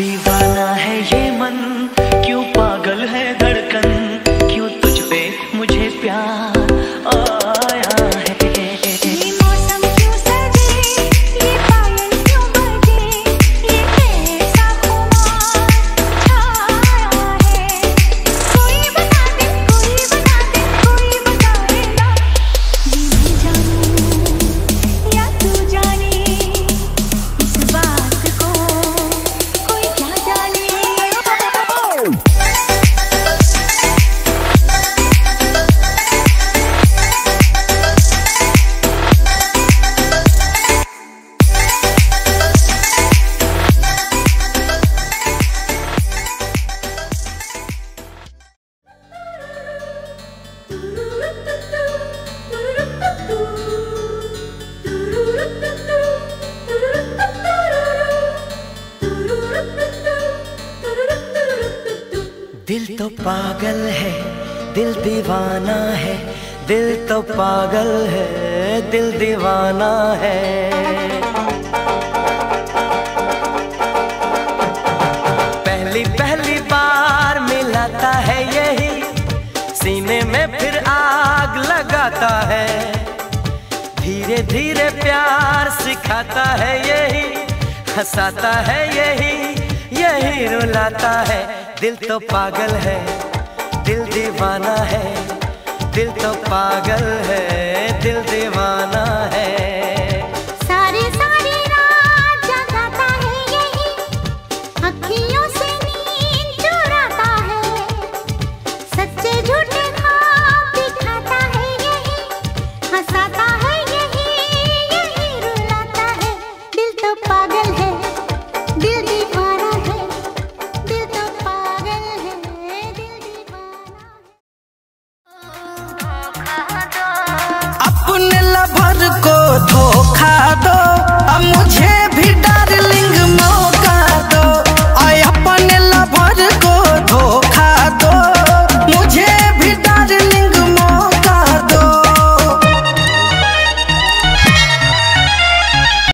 दीवाना है ये मन क्यों पागल है धड़कन? दिल तो पागल है दिल दीवाना है दिल तो पागल है दिल दीवाना है। लगाता है। धीरे धीरे प्यार सिखाता है यही, हंसाता है यही यही रुलाता है। दिल तो पागल है, दिल दीवाना है, दिल तो पागल है। धोखा दो मुझे